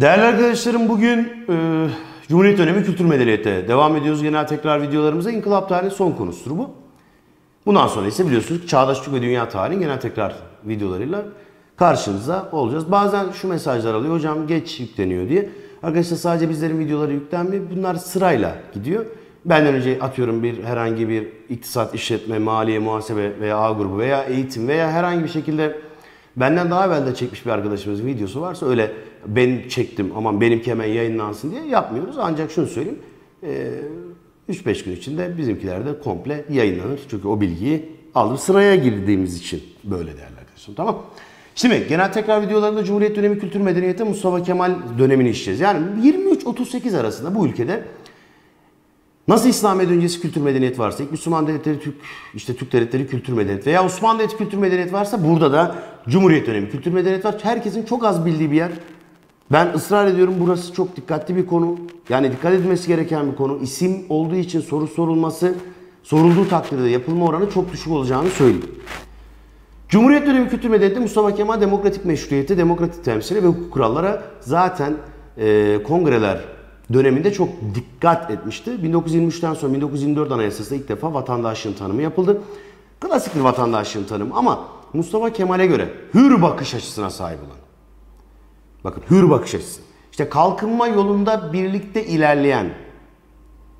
Değerli arkadaşlarım bugün e, Cumhuriyet dönemi kültür medeniyete devam ediyoruz. Genel tekrar videolarımıza İnkılap tarihinin son konusudur bu. Bundan sonra ise biliyorsunuz Çağdaş Türk ve Dünya tarihin genel tekrar videolarıyla karşınızda olacağız. Bazen şu mesajlar alıyor hocam geç yükleniyor diye. Arkadaşlar sadece bizlerin videoları yüklenmiyor. Bunlar sırayla gidiyor. Benden önce atıyorum bir herhangi bir iktisat, işletme, maliye, muhasebe veya A grubu veya eğitim veya herhangi bir şekilde benden daha evvel de çekmiş bir arkadaşımızın videosu varsa öyle ben çektim aman benimki hemen yayınlansın diye yapmıyoruz. Ancak şunu söyleyeyim. 3-5 gün içinde bizimkiler de komple yayınlanır. Çünkü o bilgiyi alır sıraya girdiğimiz için böyle değerli arkadaşlar. Tamam Şimdi genel tekrar videolarında Cumhuriyet dönemi kültür medeniyeti Mustafa Kemal dönemini işleyeceğiz. Yani 23-38 arasında bu ülkede Nasıl İslamiyet öncesi kültür medeniyet varsa, ilk Müslüman devletleri Türk, işte Türk devletleri kültür medeniyet veya Osmanlı devleti kültür medeniyet varsa burada da Cumhuriyet dönemi kültür medeniyet var. Herkesin çok az bildiği bir yer. Ben ısrar ediyorum burası çok dikkatli bir konu. Yani dikkat edilmesi gereken bir konu. İsim olduğu için soru sorulması, sorulduğu takdirde yapılma oranı çok düşük olacağını söyleyeyim. Cumhuriyet dönemi kültür medeniyeti Mustafa Kemal demokratik meşruiyeti, demokratik temsili ve hukuk kurallara zaten e, kongreler döneminde çok dikkat etmişti. 1923'ten sonra 1924 Anayasası'nda ilk defa vatandaşlığın tanımı yapıldı. Klasik bir vatandaşlığın tanımı ama Mustafa Kemal'e göre hür bakış açısına sahip olan. Bakın hür bakış açısı. İşte kalkınma yolunda birlikte ilerleyen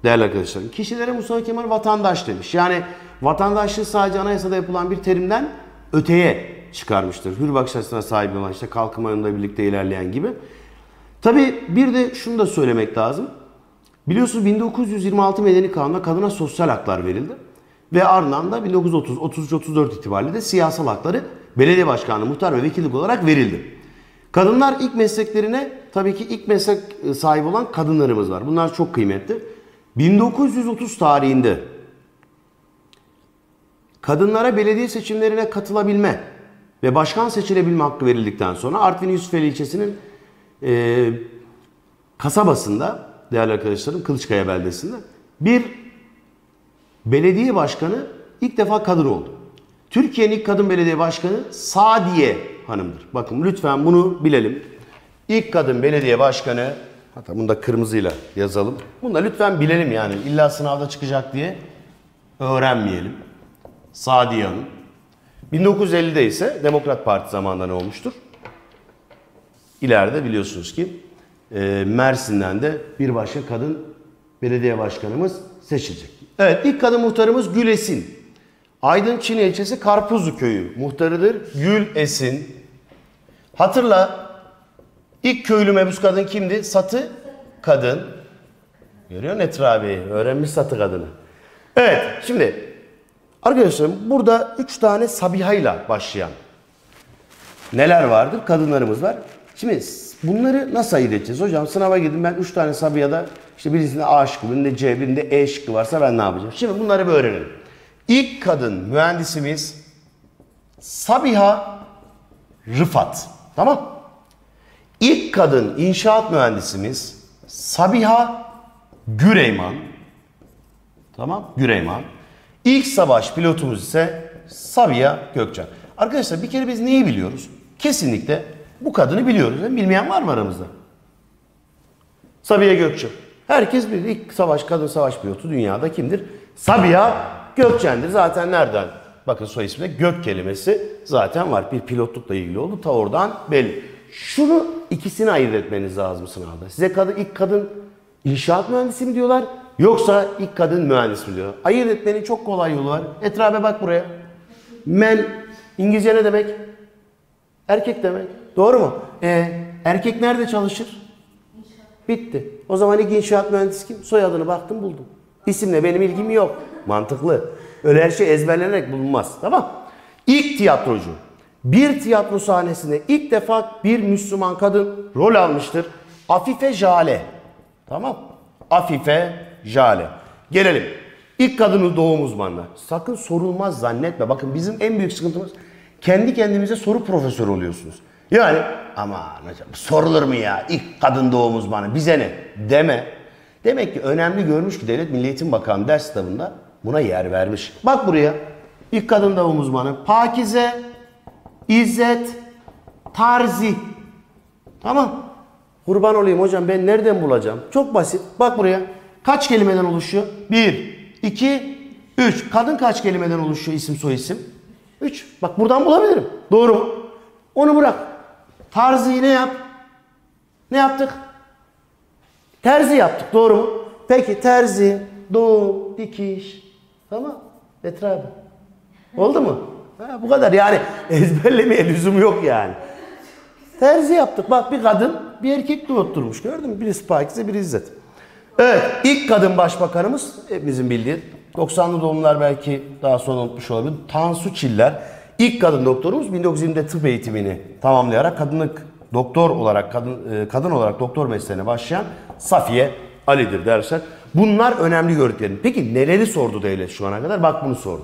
değerli arkadaşlarım. Kişilere Mustafa Kemal vatandaş demiş. Yani vatandaşlığı sadece anayasada yapılan bir terimden öteye çıkarmıştır. Hür bakış açısına sahip olan işte kalkınma yolunda birlikte ilerleyen gibi. Tabi bir de şunu da söylemek lazım. Biliyorsunuz 1926 Medeni Kanun'da kadına sosyal haklar verildi. Ve ardından da 1930-33-34 itibariyle de siyasal hakları belediye başkanı, muhtar ve vekillik olarak verildi. Kadınlar ilk mesleklerine tabii ki ilk meslek sahibi olan kadınlarımız var. Bunlar çok kıymetli. 1930 tarihinde kadınlara belediye seçimlerine katılabilme ve başkan seçilebilme hakkı verildikten sonra Artvin Yusufeli ilçesinin e, kasabasında değerli arkadaşlarım Kılıçkaya beldesinde bir belediye başkanı ilk defa kadın oldu. Türkiye'nin ilk kadın belediye başkanı Sadiye Hanım'dır. Bakın lütfen bunu bilelim. İlk kadın belediye başkanı hatta bunu da kırmızıyla yazalım. Bunu da lütfen bilelim yani. İlla sınavda çıkacak diye öğrenmeyelim. Sadiye Hanım. 1950'de ise Demokrat Parti zamanında ne olmuştur? İleride biliyorsunuz ki e, Mersin'den de bir başka kadın belediye başkanımız seçilecek. Evet ilk kadın muhtarımız Gül Esin. Aydın Çin ilçesi Karpuzlu köyü muhtarıdır. Gül Esin. Hatırla ilk köylü mebus kadın kimdi? Satı kadın. Görüyor musun Etra Bey? Öğrenmiş satı kadını. Evet şimdi arkadaşlarım burada üç tane Sabiha başlayan neler vardır? Kadınlarımız var. Şimdi bunları nasıl ayırt edeceğiz? Hocam sınava girdim ben 3 tane Sabiha'da işte birisinde A şıkkı, birinde C, birinde E şıkkı varsa ben ne yapacağım? Şimdi bunları bir öğrenelim. İlk kadın mühendisimiz Sabiha Rıfat. Tamam. İlk kadın inşaat mühendisimiz Sabiha Güreyman. Tamam. Güreyman. İlk savaş pilotumuz ise Sabiha Gökçen. Arkadaşlar bir kere biz neyi biliyoruz? Kesinlikle bu kadını biliyoruz. Değil Bilmeyen var mı aramızda? Sabiha Gökçen. Herkes bilir. İlk savaş, kadın savaş pilotu dünyada kimdir? Sabiha Gökçen'dir. Zaten nereden? Bakın soy isminde Gök kelimesi zaten var. Bir pilotlukla ilgili oldu. Ta oradan belli. Şunu ikisini ayırt etmeniz lazım sınavda. Size kadın, ilk kadın inşaat mühendisi mi diyorlar? Yoksa ilk kadın mühendis mi diyorlar? Ayırt etmenin çok kolay yolu var. Etrafa bak buraya. Men İngilizce ne demek? Erkek demek. Doğru mu? Ee, erkek nerede çalışır? Bitti. O zaman ilk inşaat mühendisi kim? Soyadını baktım buldum. İsimle benim ilgim yok. Mantıklı. Öyle her şey ezberlenerek bulunmaz. Tamam. İlk tiyatrocu. Bir tiyatro sahnesinde ilk defa bir Müslüman kadın rol almıştır. Afife Jale. Tamam. Afife Jale. Gelelim. İlk kadını doğum uzmanına. Sakın sorulmaz zannetme. Bakın bizim en büyük sıkıntımız kendi kendimize soru profesörü oluyorsunuz. Yani aman hocam sorulur mu ya ilk kadın doğum uzmanı bize ne deme. Demek ki önemli görmüş ki Devlet Milli Eğitim Bakanı ders kitabında buna yer vermiş. Bak buraya ilk kadın doğum uzmanı Pakize İzzet Tarzi. Tamam. Kurban olayım hocam ben nereden bulacağım? Çok basit. Bak buraya. Kaç kelimeden oluşuyor? 1, 2, 3. Kadın kaç kelimeden oluşuyor isim soy isim? 3. Bak buradan bulabilirim. Doğru mu? Onu bırak. Tarzıyı ne yap? Ne yaptık? Terzi yaptık. Doğru mu? Peki terzi, doğum, dikiş. Tamam. Etrafı. Oldu mu? Ha, bu kadar yani ezberlemeye lüzum yok yani. Terzi yaptık. Bak bir kadın bir erkek doğutturmuş. Gördün mü? Birisi Pakize, biri İzzet. Evet. ilk kadın başbakanımız hepimizin bildiği 90'lı doğumlar belki daha sonra unutmuş olabilir. Tansu Çiller. İlk kadın doktorumuz 1920'de tıp eğitimini tamamlayarak kadınlık doktor olarak kadın e, kadın olarak doktor mesleğine başlayan Safiye Ali'dir dersen. Bunlar önemli gördüklerim. Peki neleri sordu devlet şu ana kadar? Bak bunu sordu.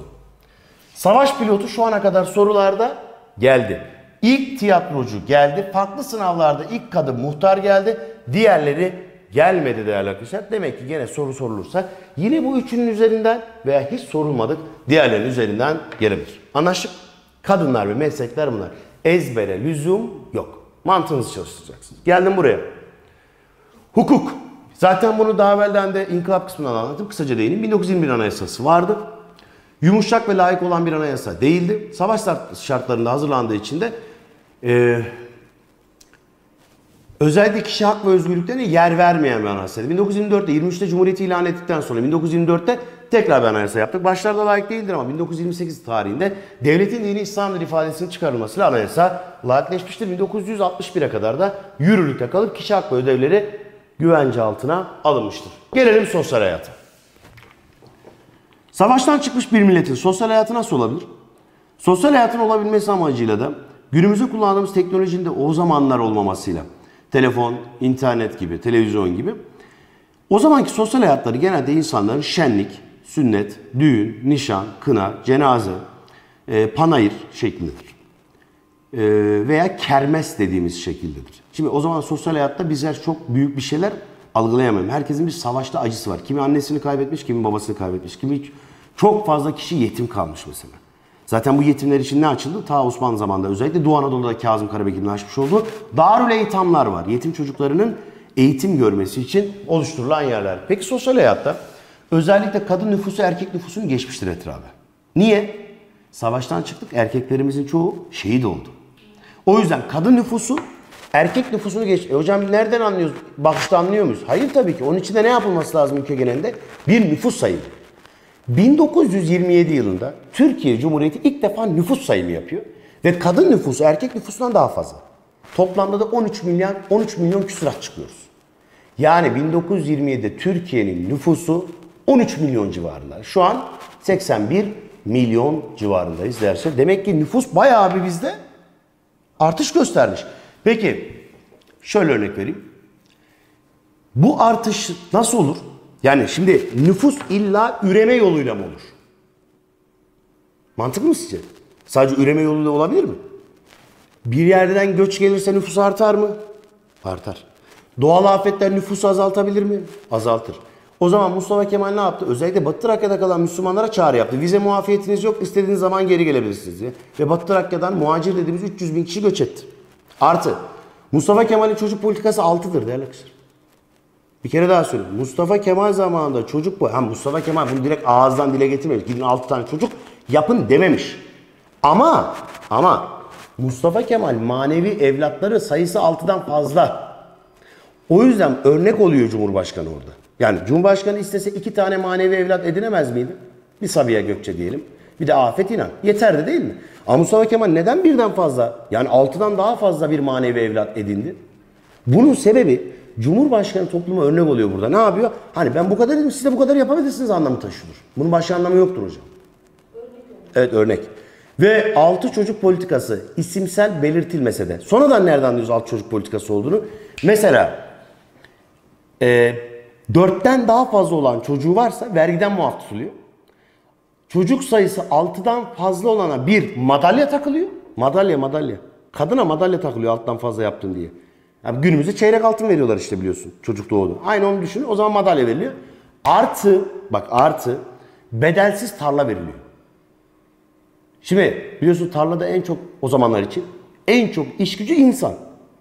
Savaş pilotu şu ana kadar sorularda geldi. İlk tiyatrocu geldi. Farklı sınavlarda ilk kadın muhtar geldi. Diğerleri gelmedi değerli arkadaşlar. Demek ki gene soru sorulursa yine bu üçünün üzerinden veya hiç sorulmadık diğerlerinin üzerinden gelebilir. Anlaştık? Kadınlar ve meslekler bunlar. Ezbere lüzum yok. Mantığınızı çalıştıracaksınız. Geldim buraya. Hukuk. Zaten bunu daha evvelden de inkılap kısmından anlattım. Kısaca değineyim. 1921 Anayasası vardı. Yumuşak ve layık olan bir anayasa değildi. Savaş şartlarında hazırlandığı için de e, özellikle kişi hak ve özgürlüklerine yer vermeyen bir anayasaydı. 1924'te 23'te Cumhuriyeti ilan ettikten sonra 1924'te tekrar bir anayasa yaptık. Başlarda layık değildir ama 1928 tarihinde devletin dini İslam'dır ifadesinin çıkarılmasıyla anayasa layıkleşmiştir. 1961'e kadar da yürürlükte kalıp kişi hak ve ödevleri güvence altına alınmıştır. Gelelim sosyal hayata. Savaştan çıkmış bir milletin sosyal hayatı nasıl olabilir? Sosyal hayatın olabilmesi amacıyla da günümüzde kullandığımız teknolojinin de o zamanlar olmamasıyla telefon, internet gibi, televizyon gibi o zamanki sosyal hayatları genelde insanların şenlik, sünnet, düğün, nişan, kına, cenaze, e, panayır şeklindedir. E, veya kermes dediğimiz şekildedir. Şimdi o zaman sosyal hayatta bizler çok büyük bir şeyler algılayamıyorum. Herkesin bir savaşta acısı var. Kimi annesini kaybetmiş, kimi babasını kaybetmiş, kimi çok fazla kişi yetim kalmış mesela. Zaten bu yetimler için ne açıldı? Ta Osmanlı zamanında özellikle Doğu Anadolu'da Kazım Karabekir'in açmış olduğu Darül Eytamlar var. Yetim çocuklarının eğitim görmesi için oluşturulan yerler. Peki sosyal hayatta özellikle kadın nüfusu erkek nüfusunu geçmiştir etrafı. Niye? Savaştan çıktık erkeklerimizin çoğu şehit oldu. O yüzden kadın nüfusu erkek nüfusunu geç. E hocam nereden anlıyoruz? Bakışta anlıyor muyuz? Hayır tabii ki. Onun için de ne yapılması lazım ülke genelinde? Bir nüfus sayımı. 1927 yılında Türkiye Cumhuriyeti ilk defa nüfus sayımı yapıyor. Ve kadın nüfusu erkek nüfusundan daha fazla. Toplamda da 13 milyon 13 milyon küsurat çıkıyoruz. Yani 1927'de Türkiye'nin nüfusu 13 milyon civarında. Şu an 81 milyon civarındayız derse. Demek ki nüfus bayağı bir bizde artış göstermiş. Peki şöyle örnek vereyim. Bu artış nasıl olur? Yani şimdi nüfus illa üreme yoluyla mı olur? Mantıklı mı sizce? Sadece üreme yoluyla olabilir mi? Bir yerden göç gelirse nüfus artar mı? Artar. Doğal afetler nüfusu azaltabilir mi? Azaltır. O zaman Mustafa Kemal ne yaptı? Özellikle Batı Trakya'da kalan Müslümanlara çağrı yaptı. Vize muafiyetiniz yok, istediğiniz zaman geri gelebilirsiniz diye. Ve Batı Trakya'dan muhacir dediğimiz 300 bin kişi göç etti. Artı Mustafa Kemal'in çocuk politikası 6'dır değerli arkadaşlar. Bir kere daha söyleyeyim. Mustafa Kemal zamanında çocuk bu. Ha Mustafa Kemal bunu direkt ağızdan dile getirmemiş. Gidin 6 tane çocuk yapın dememiş. Ama ama Mustafa Kemal manevi evlatları sayısı 6'dan fazla. O yüzden örnek oluyor Cumhurbaşkanı orada. Yani Cumhurbaşkanı istese iki tane manevi evlat edinemez miydi? Bir Sabiha Gökçe diyelim. Bir de Afet İnan. Yeterdi değil mi? Ama Mustafa Kemal neden birden fazla yani altıdan daha fazla bir manevi evlat edindi? Bunun sebebi Cumhurbaşkanı topluma örnek oluyor burada. Ne yapıyor? Hani ben bu kadar dedim siz de bu kadar yapabilirsiniz anlamı taşıyordur. Bunun başka anlamı yoktur hocam. Evet örnek. Ve altı çocuk politikası isimsel belirtilmese de. Sonradan nereden anlıyoruz altı çocuk politikası olduğunu? Mesela e, dörtten daha fazla olan çocuğu varsa vergiden muaf tutuluyor. Çocuk sayısı 6'dan fazla olana bir madalya takılıyor. Madalya madalya. Kadına madalya takılıyor alttan fazla yaptın diye. Yani günümüzde çeyrek altın veriyorlar işte biliyorsun çocuk doğdu. Aynı onu düşün o zaman madalya veriliyor. Artı bak artı bedelsiz tarla veriliyor. Şimdi biliyorsun tarlada en çok o zamanlar için en çok iş gücü insan.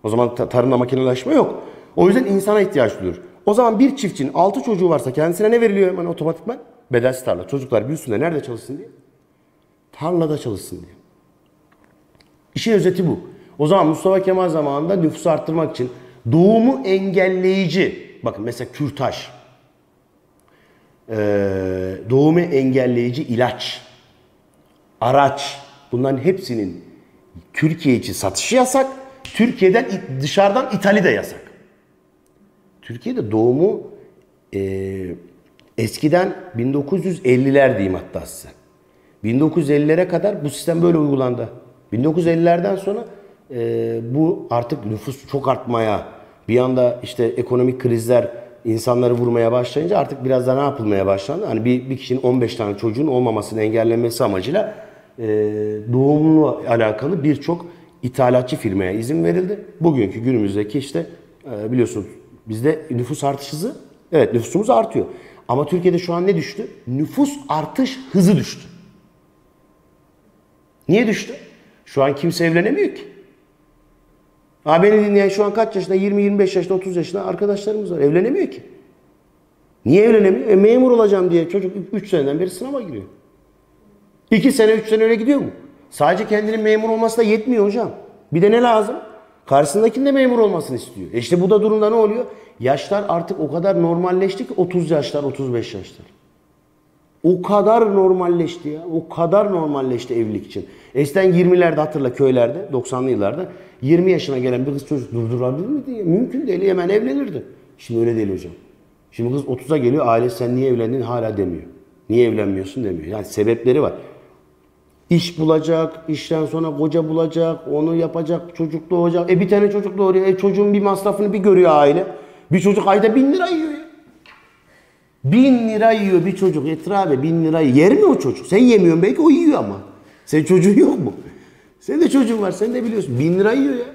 O zaman tarımda makineleşme yok. O yüzden insana ihtiyaç duyuyor. O zaman bir çiftçinin 6 çocuğu varsa kendisine ne veriliyor hemen otomatikman? Bedelsiz tarla. Çocuklar büyüsün de nerede çalışsın diye? Tarlada çalışsın diye. İşin özeti bu. O zaman Mustafa Kemal zamanında nüfusu arttırmak için doğumu engelleyici, bakın mesela kürtaj, doğumu engelleyici ilaç, araç, bunların hepsinin Türkiye için satışı yasak, Türkiye'den dışarıdan ithali de yasak. Türkiye'de doğumu e, eskiden 1950'ler diyeyim hatta size. 1950'lere kadar bu sistem böyle uygulandı. 1950'lerden sonra e, bu artık nüfus çok artmaya, bir anda işte ekonomik krizler insanları vurmaya başlayınca artık biraz da ne yapılmaya başlandı? Hani bir, bir kişinin 15 tane çocuğun olmamasını engellenmesi amacıyla e, doğumla alakalı birçok ithalatçı firmaya izin verildi. Bugünkü günümüzdeki işte e, biliyorsunuz bizde nüfus artış hızı, evet nüfusumuz artıyor. Ama Türkiye'de şu an ne düştü? Nüfus artış hızı düştü. Niye düştü? Şu an kimse evlenemiyor ki. Ha beni dinleyen şu an kaç yaşında? 20-25 yaşında, 30 yaşında arkadaşlarımız var. Evlenemiyor ki. Niye evlenemiyor? E, memur olacağım diye çocuk 3 seneden beri sınava giriyor. 2 sene, 3 sene öyle gidiyor mu? Sadece kendinin memur olması da yetmiyor hocam. Bir de ne lazım? Karşısındakinin de memur olmasını istiyor. E işte bu da durumda ne oluyor? Yaşlar artık o kadar normalleşti ki 30 yaşlar, 35 yaşlar. O kadar normalleşti ya. O kadar normalleşti evlilik için. Eskiden 20'lerde hatırla köylerde 90'lı yıllarda 20 yaşına gelen bir kız çocuk durdurabilir miydi? Ya? Mümkün değil. Hemen evlenirdi. Şimdi öyle değil hocam. Şimdi kız 30'a geliyor aile sen niye evlendin hala demiyor. Niye evlenmiyorsun demiyor. Yani sebepleri var. İş bulacak, işten sonra koca bulacak, onu yapacak, çocuk doğacak. E bir tane çocuk doğuruyor. E çocuğun bir masrafını bir görüyor aile. Bir çocuk ayda bin lira yiyor ya. Bin lira yiyor bir çocuk. Yeter abi bin lira yer mi o çocuk? Sen yemiyorsun belki o yiyor ama. Senin çocuğun yok mu? Senin de çocuğun var sen de biliyorsun. Bin lira yiyor ya.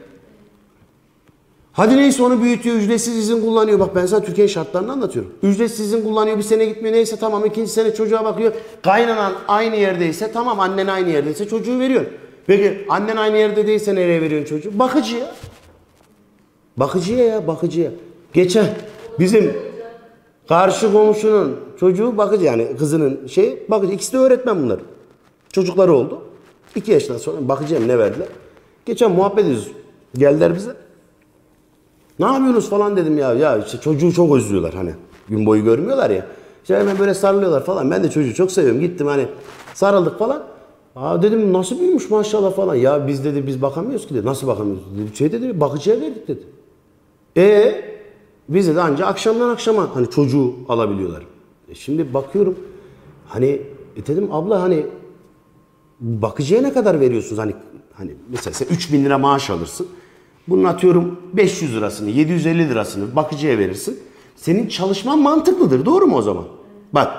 Hadi neyse onu büyütüyor, ücretsiz izin kullanıyor. Bak ben sana Türkiye şartlarını anlatıyorum. Ücretsiz izin kullanıyor, bir sene gitmiyor neyse tamam ikinci sene çocuğa bakıyor. Kaynanan aynı yerdeyse tamam annen aynı yerdeyse çocuğu veriyor. Peki annen aynı yerde değilse nereye veriyorsun çocuğu? Bakıcıya. Bakıcıya ya bakıcıya. Geçen bizim karşı komşunun çocuğu bakıcı yani kızının şey bakıcı. İkisi de öğretmen bunlar. Çocukları oldu. İki yaşından sonra bakıcıya ne verdiler? Geçen muhabbet ediyoruz. Geldiler bize. Ne yapıyorsunuz falan dedim ya. Ya işte çocuğu çok özlüyorlar hani. Gün boyu görmüyorlar ya. İşte hemen böyle sarılıyorlar falan. Ben de çocuğu çok seviyorum. Gittim hani sarıldık falan. Aa dedim nasıl büyümüş maşallah falan. Ya biz dedi biz bakamıyoruz ki dedi. Nasıl bakamıyoruz dedi. Şey dedi bakıcıya verdik dedi. E bize de ancak akşamdan akşama hani çocuğu alabiliyorlar. E şimdi bakıyorum hani e dedim abla hani bakıcıya ne kadar veriyorsunuz hani hani mesela sen 3000 lira maaş alırsın. Bunun atıyorum 500 lirasını, 750 lirasını bakıcıya verirsin. Senin çalışman mantıklıdır. Doğru mu o zaman? Bak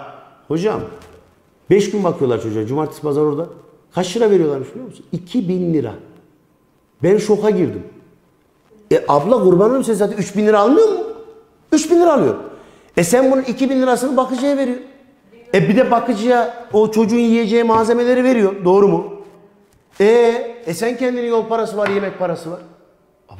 hocam 5 gün bakıyorlar çocuğa. Cumartesi pazar orada. Kaç lira veriyorlarmış biliyor musun? 2000 lira. Ben şoka girdim. E abla kurban olayım sen zaten 3000 lira almıyor mu? 3000 lira alıyor. E sen bunun 2000 lirasını bakıcıya veriyorsun. E bir de bakıcıya o çocuğun yiyeceği malzemeleri veriyor. Doğru mu? E, e sen kendinin yol parası var, yemek parası var.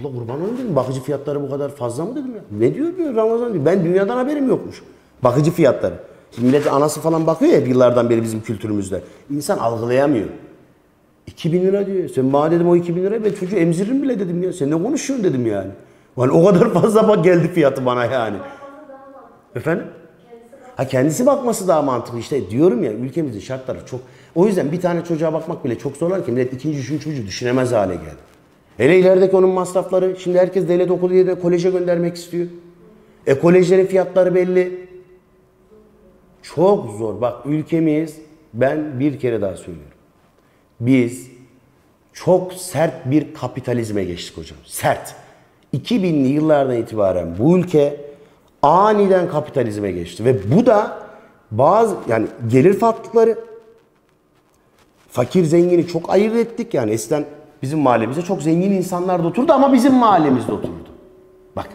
Abla kurban olayım dedim. Bakıcı fiyatları bu kadar fazla mı dedim ya. Ne diyor diyor Ramazan diyor. Ben dünyadan haberim yokmuş. Bakıcı fiyatları. Şimdi millet anası falan bakıyor ya yıllardan beri bizim kültürümüzde. İnsan algılayamıyor. 2000 lira diyor. Sen bana dedim o 2000 liraya ben çocuğu emziririm bile dedim ya. Sen ne konuşuyorsun dedim yani. Yani o kadar fazla bak geldi fiyatı bana yani. Efendim? Ha kendisi bakması daha mantıklı işte diyorum ya ülkemizin şartları çok. O yüzden bir tane çocuğa bakmak bile çok zorlar ki millet ikinci üçüncü çocuğu düşünemez hale geldi. Hele ilerideki onun masrafları şimdi herkes devlet okulu yerine koleje göndermek istiyor. E kolejlerin fiyatları belli. Çok zor. Bak ülkemiz ben bir kere daha söylüyorum. Biz çok sert bir kapitalizme geçtik hocam. Sert. 2000'li yıllardan itibaren bu ülke aniden kapitalizme geçti ve bu da bazı yani gelir farklılıkları fakir zengini çok ayırt ettik yani eskiden bizim mahallemizde çok zengin insanlar da oturdu ama bizim mahallemizde oturdu. Bak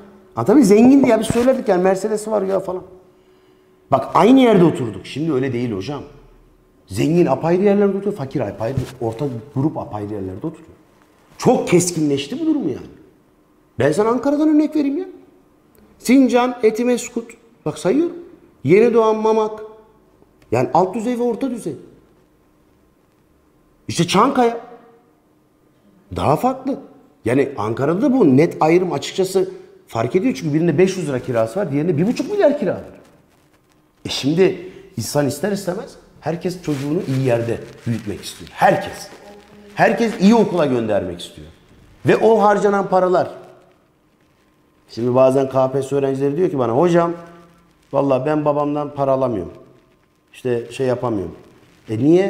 tabii zengindi ya biz söylerdik yani Mercedes'i var ya falan. Bak aynı yerde oturduk. Şimdi öyle değil hocam. Zengin apayrı yerlerde oturuyor, fakir apayrı, orta grup apayrı yerlerde oturuyor. Çok keskinleşti bu durum yani. Ben sana Ankara'dan örnek vereyim ya. Sincan, Etimeskut. Bak sayıyorum. Yeni Doğan, Mamak. Yani alt düzey ve orta düzey. İşte Çankaya. Daha farklı. Yani Ankara'da da bu net ayrım açıkçası fark ediyor. Çünkü birinde 500 lira kirası var, diğerinde 1,5 milyar kira var. E şimdi insan ister istemez herkes çocuğunu iyi yerde büyütmek istiyor. Herkes. Herkes iyi okula göndermek istiyor. Ve o harcanan paralar. Şimdi bazen KPSS öğrencileri diyor ki bana hocam vallahi ben babamdan para alamıyorum. İşte şey yapamıyorum. E niye?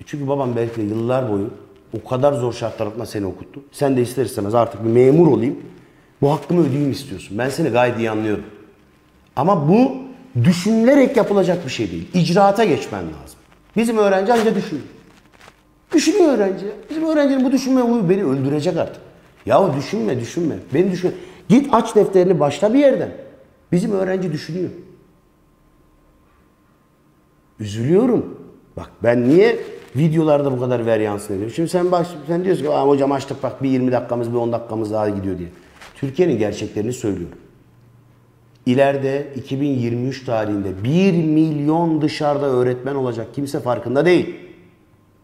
E çünkü babam belki yıllar boyu o kadar zor şartlar altında seni okuttu. Sen de ister istemez artık bir memur olayım. Bu hakkımı ödeyeyim istiyorsun. Ben seni gayet iyi anlıyorum. Ama bu düşünülerek yapılacak bir şey değil. İcraata geçmen lazım. Bizim öğrenci ancak düşünüyor. Düşünüyor öğrenci. Bizim öğrencinin bu düşünme huyu beni öldürecek artık. Yahu düşünme düşünme. Beni düşün. Git aç defterini başla bir yerden. Bizim öğrenci düşünüyor. Üzülüyorum. Bak ben niye videolarda bu kadar veryansın ediyorum. Şimdi sen bak sen diyorsun ki hocam açtık bak bir 20 dakikamız bir 10 dakikamız daha gidiyor diye. Türkiye'nin gerçeklerini söylüyorum. İleride 2023 tarihinde 1 milyon dışarıda öğretmen olacak. Kimse farkında değil.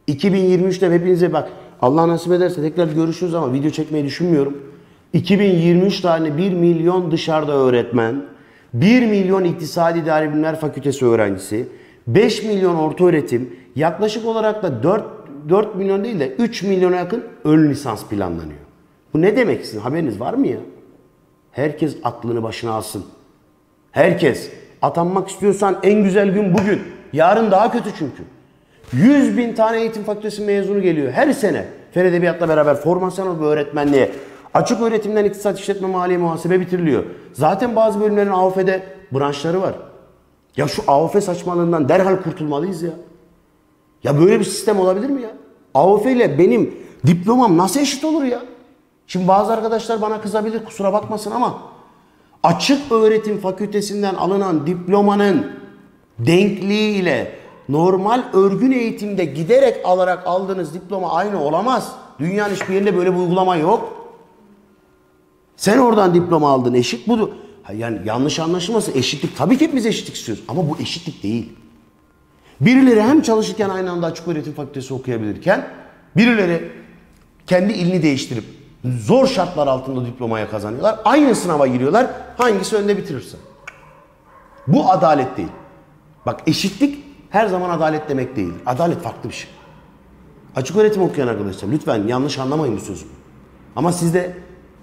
2023'te hepinize bak Allah nasip ederse tekrar görüşürüz ama video çekmeyi düşünmüyorum. 2023 tarihinde 1 milyon dışarıda öğretmen, 1 milyon İktisadi İdari Bilimler Fakültesi öğrencisi, 5 milyon orta öğretim, yaklaşık olarak da 4, 4 milyon değil de 3 milyona yakın ön lisans planlanıyor. Bu ne demek sizin haberiniz var mı ya? Herkes aklını başına alsın. Herkes atanmak istiyorsan en güzel gün bugün. Yarın daha kötü çünkü. 100 bin tane eğitim fakültesi mezunu geliyor her sene. Fen Edebiyat'la beraber formasyon ve öğretmenliğe. Açık öğretimden iktisat işletme maliye muhasebe bitiriliyor. Zaten bazı bölümlerin AOF'de branşları var. Ya şu AOF saçmalığından derhal kurtulmalıyız ya. Ya böyle bir sistem olabilir mi ya? AOF ile benim diplomam nasıl eşit olur ya? Şimdi bazı arkadaşlar bana kızabilir kusura bakmasın ama açık öğretim fakültesinden alınan diplomanın denkliği ile normal örgün eğitimde giderek alarak aldığınız diploma aynı olamaz. Dünyanın hiçbir yerinde böyle bir uygulama yok. Sen oradan diploma aldın eşit budur. Yani yanlış anlaşılması eşitlik. Tabii ki hepimiz eşitlik istiyoruz ama bu eşitlik değil. Birileri hem çalışırken aynı anda açık öğretim fakültesi okuyabilirken birileri kendi ilini değiştirip zor şartlar altında diplomaya kazanıyorlar. Aynı sınava giriyorlar. Hangisi önde bitirirse. Bu adalet değil. Bak eşitlik her zaman adalet demek değil. Adalet farklı bir şey. Açık öğretim okuyan arkadaşlar lütfen yanlış anlamayın bu sözümü. Ama siz de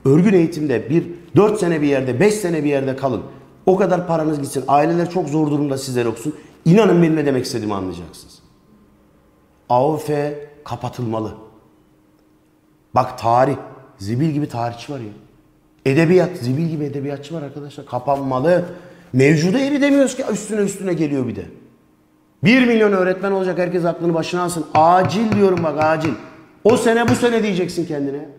örgün eğitimde bir 4 sene bir yerde 5 sene bir yerde kalın. O kadar paranız gitsin. Aileler çok zor durumda sizler okusun. İnanın benim ne demek istediğimi anlayacaksınız. AOF kapatılmalı. Bak tarih. Zibil gibi tarihçi var ya. Edebiyat. Zibil gibi edebiyatçı var arkadaşlar. Kapanmalı. Mevcuda eri demiyoruz ki üstüne üstüne geliyor bir de. 1 milyon öğretmen olacak herkes aklını başına alsın. Acil diyorum bak acil. O sene bu sene diyeceksin kendine.